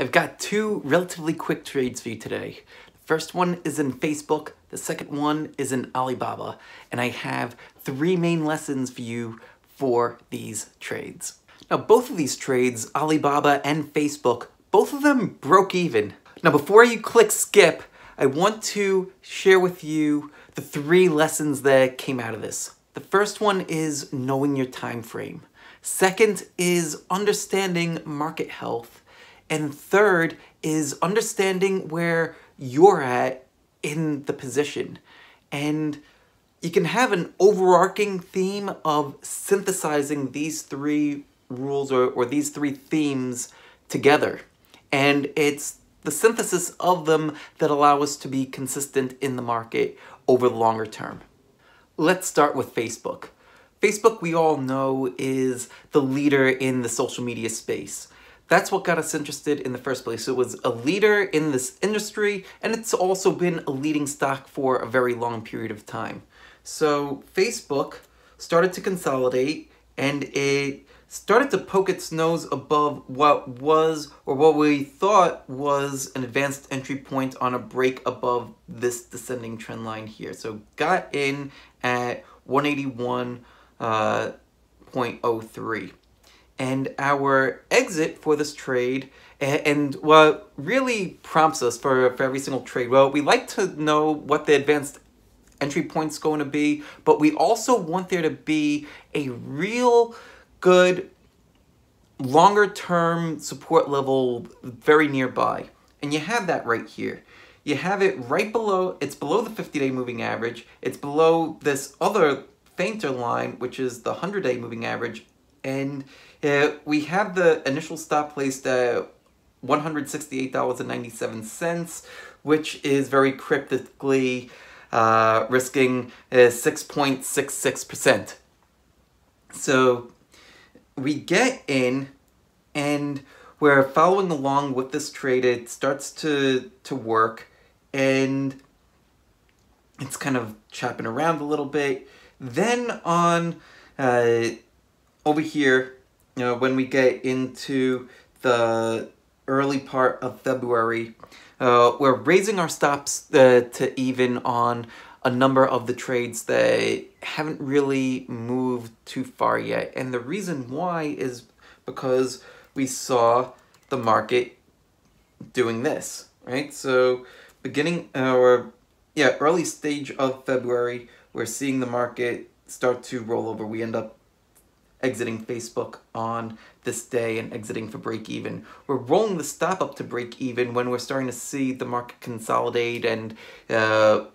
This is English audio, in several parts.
I've got two relatively quick trades for you today. The first one is in Facebook, the second one is in Alibaba, and I have three main lessons for you for these trades. Now both of these trades, Alibaba and Facebook, both of them broke even. Now before you click skip, I want to share with you the three lessons that came out of this. The first one is knowing your time frame. Second is understanding market health. And third is understanding where you're at in the position. And you can have an overarching theme of synthesizing these three rules or, or these three themes together. And it's the synthesis of them that allow us to be consistent in the market over the longer term. Let's start with Facebook. Facebook, we all know, is the leader in the social media space. That's what got us interested in the first place. It was a leader in this industry, and it's also been a leading stock for a very long period of time. So Facebook started to consolidate, and it started to poke its nose above what was, or what we thought was, an advanced entry point on a break above this descending trend line here. So got in at 181.03. Uh, And our exit for this trade, and what really prompts us for, for every single trade, well, we like to know what the advanced entry point's going to be, but we also want there to be a real good longer term support level very nearby. And you have that right here. You have it right below, it's below the 50 day moving average. It's below this other fainter line, which is the 100 day moving average. And uh, we have the initial stop placed at $168.97, which is very cryptically uh, risking 6.66%. Uh, so we get in and we're following along with this trade. It starts to, to work and it's kind of chopping around a little bit. Then on uh, over here, you know, when we get into the early part of February, uh, we're raising our stops uh, to even on a number of the trades that haven't really moved too far yet. And the reason why is because we saw the market doing this, right? So beginning our, yeah, early stage of February, we're seeing the market start to roll over. We end up exiting Facebook on this day and exiting for break even. We're rolling the stop up to break even when we're starting to see the market consolidate and uh,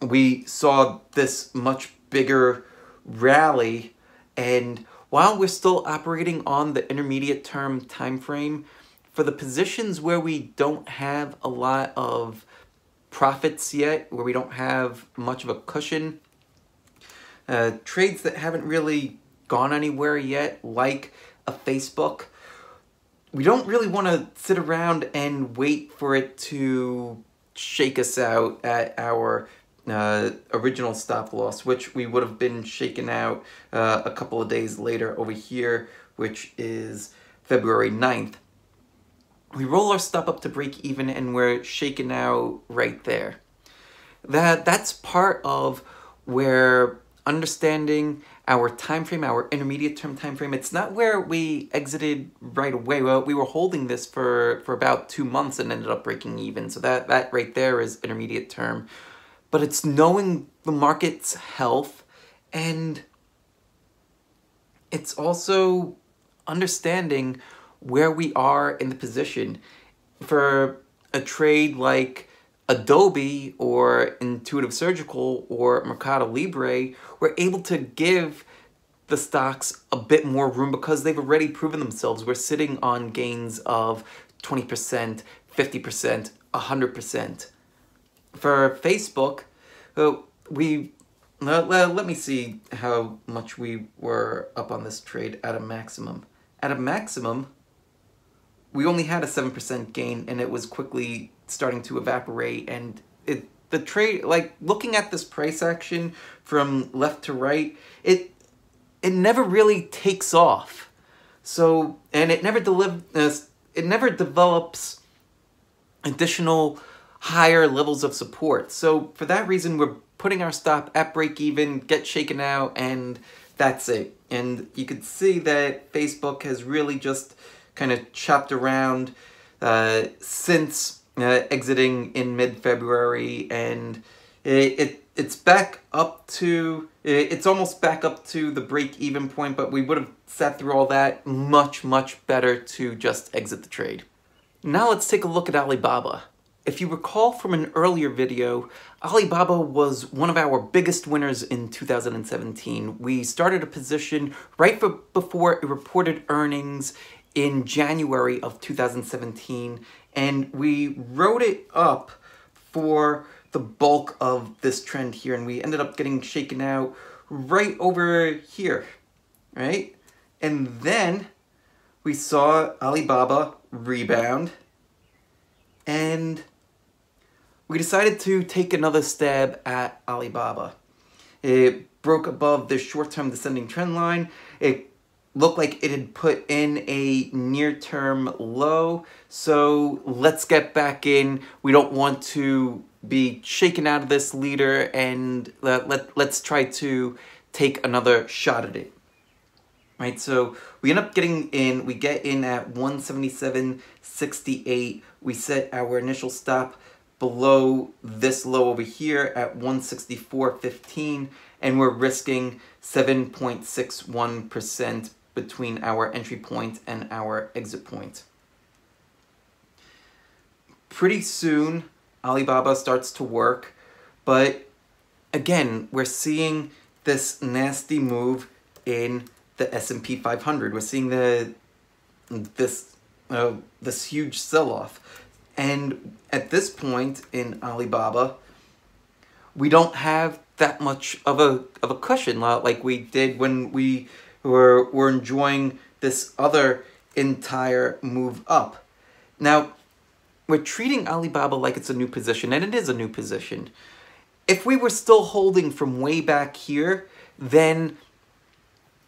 we saw this much bigger rally and while we're still operating on the intermediate term time frame for the positions where we don't have a lot of profits yet where we don't have much of a cushion uh, trades that haven't really gone anywhere yet like a Facebook we don't really want to sit around and wait for it to shake us out at our uh, original stop loss, which we would have been shaken out uh, a couple of days later over here, which is February 9th. We roll our stop up to break even and we're shaken out right there. That That's part of where understanding our time frame, our intermediate term time frame, it's not where we exited right away. Well, we were holding this for, for about two months and ended up breaking even. So that, that right there is intermediate term but it's knowing the market's health and it's also understanding where we are in the position. For a trade like Adobe or Intuitive Surgical or Mercado Libre, we're able to give the stocks a bit more room because they've already proven themselves. We're sitting on gains of 20%, 50%, 100% for Facebook, uh, we let, let me see how much we were up on this trade at a maximum. At a maximum, we only had a 7% gain and it was quickly starting to evaporate and it the trade like looking at this price action from left to right, it it never really takes off. So and it never delivered uh, it never develops additional higher levels of support. So for that reason, we're putting our stop at break even, get shaken out, and that's it. And you can see that Facebook has really just kind of chopped around uh, since uh, exiting in mid-February, and it, it it's back up to it's almost back up to the break-even point, but we would have sat through all that much much better to just exit the trade. Now let's take a look at Alibaba. If you recall from an earlier video, Alibaba was one of our biggest winners in 2017. We started a position right before it reported earnings in January of 2017, and we rode it up for the bulk of this trend here, and we ended up getting shaken out right over here, right? And then we saw Alibaba rebound, and we decided to take another stab at Alibaba. It broke above the short-term descending trend line. It looked like it had put in a near-term low. So let's get back in. We don't want to be shaken out of this leader and let, let, let's try to take another shot at it. Right, so we end up getting in, we get in at 177.68. We set our initial stop below this low over here at 164.15 and we're risking 7.61% between our entry point and our exit point. Pretty soon Alibaba starts to work but again we're seeing this nasty move in the S&P 500. We're seeing the this uh, this huge sell-off and at this point in Alibaba, we don't have that much of a of a cushion like we did when we were were enjoying this other entire move up. Now, we're treating Alibaba like it's a new position, and it is a new position. If we were still holding from way back here, then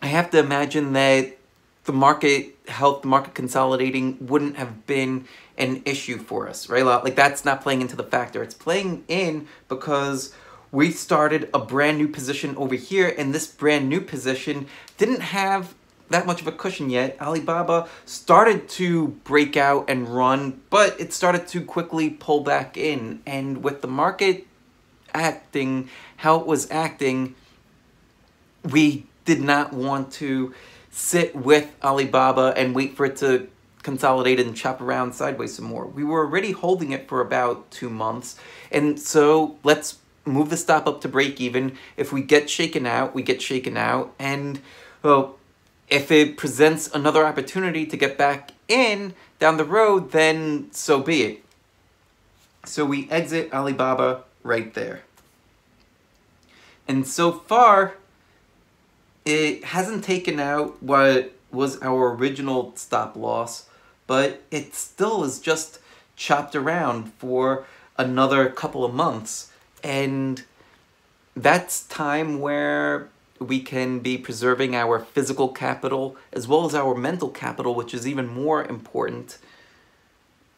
I have to imagine that the market health, the market consolidating wouldn't have been an issue for us, right? Like that's not playing into the factor. It's playing in because we started a brand new position over here and this brand new position didn't have that much of a cushion yet. Alibaba started to break out and run, but it started to quickly pull back in. And with the market acting how it was acting, we did not want to sit with Alibaba and wait for it to consolidate and chop around sideways some more. We were already holding it for about two months. And so let's move the stop up to break even. If we get shaken out, we get shaken out. And well, if it presents another opportunity to get back in down the road, then so be it. So we exit Alibaba right there. And so far, it hasn't taken out what was our original stop loss, but it still is just chopped around for another couple of months. And that's time where we can be preserving our physical capital as well as our mental capital, which is even more important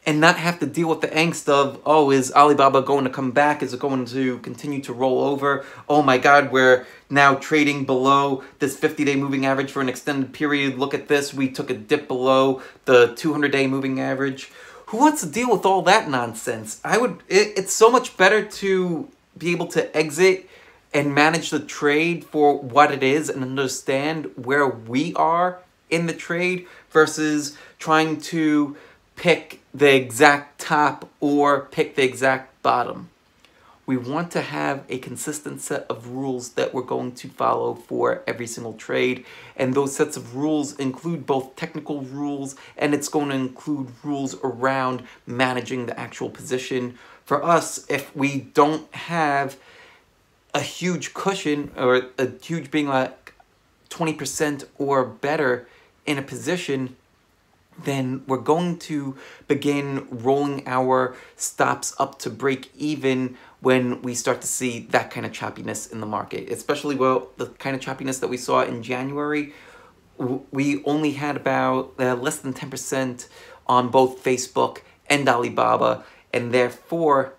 and not have to deal with the angst of, oh, is Alibaba going to come back? Is it going to continue to roll over? Oh my God, we're now trading below this 50-day moving average for an extended period. Look at this, we took a dip below the 200-day moving average. Who wants to deal with all that nonsense? I would, it, it's so much better to be able to exit and manage the trade for what it is and understand where we are in the trade versus trying to pick the exact top or pick the exact bottom. We want to have a consistent set of rules that we're going to follow for every single trade. And those sets of rules include both technical rules and it's going to include rules around managing the actual position. For us, if we don't have a huge cushion or a huge being like 20% or better in a position, then we're going to begin rolling our stops up to break even when we start to see that kind of choppiness in the market, especially well the kind of choppiness that we saw in January. We only had about uh, less than 10% on both Facebook and Alibaba, and therefore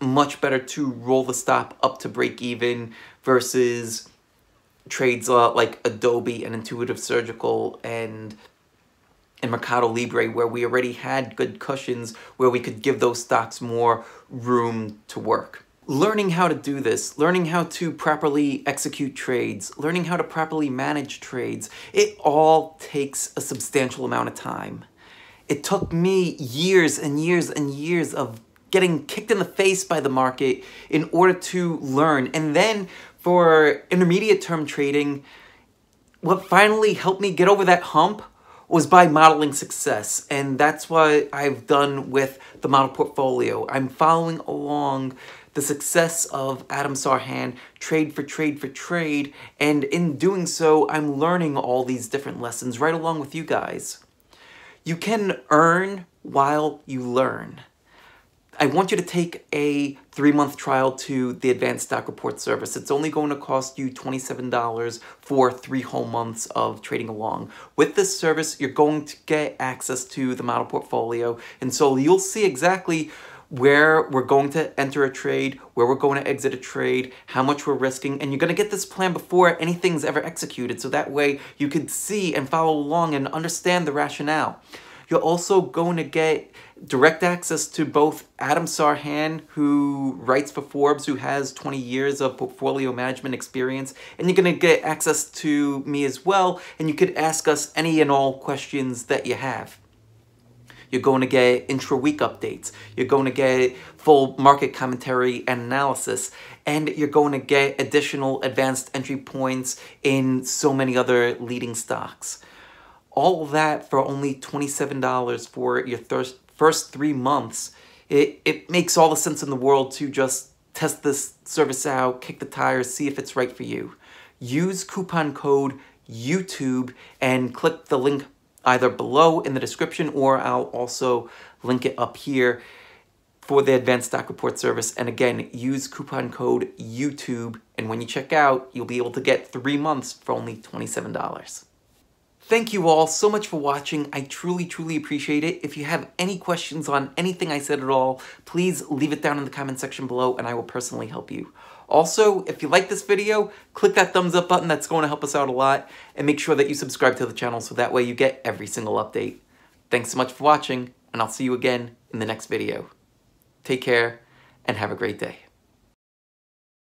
much better to roll the stop up to break even versus trades uh, like Adobe and Intuitive Surgical and and Mercado Libre where we already had good cushions where we could give those stocks more room to work. Learning how to do this, learning how to properly execute trades, learning how to properly manage trades, it all takes a substantial amount of time. It took me years and years and years of getting kicked in the face by the market in order to learn. And then for intermediate term trading, what finally helped me get over that hump was by modeling success. And that's what I've done with the model portfolio. I'm following along the success of Adam Sarhan trade for trade for trade. And in doing so, I'm learning all these different lessons right along with you guys. You can earn while you learn. I want you to take a three-month trial to the Advanced Stock Report service. It's only going to cost you $27 for three whole months of trading along. With this service, you're going to get access to the model portfolio, and so you'll see exactly where we're going to enter a trade, where we're going to exit a trade, how much we're risking, and you're going to get this plan before anything's ever executed, so that way you can see and follow along and understand the rationale. You're also going to get direct access to both Adam Sarhan, who writes for Forbes, who has 20 years of portfolio management experience, and you're going to get access to me as well, and you could ask us any and all questions that you have. You're going to get intra-week updates. You're going to get full market commentary and analysis. And you're going to get additional advanced entry points in so many other leading stocks all that for only $27 for your first three months, it, it makes all the sense in the world to just test this service out, kick the tires, see if it's right for you. Use coupon code YouTube and click the link either below in the description or I'll also link it up here for the Advanced Stock Report service. And again, use coupon code YouTube and when you check out, you'll be able to get three months for only $27. Thank you all so much for watching. I truly, truly appreciate it. If you have any questions on anything I said at all, please leave it down in the comment section below and I will personally help you. Also, if you like this video, click that thumbs up button. That's going to help us out a lot. And make sure that you subscribe to the channel so that way you get every single update. Thanks so much for watching, and I'll see you again in the next video. Take care, and have a great day.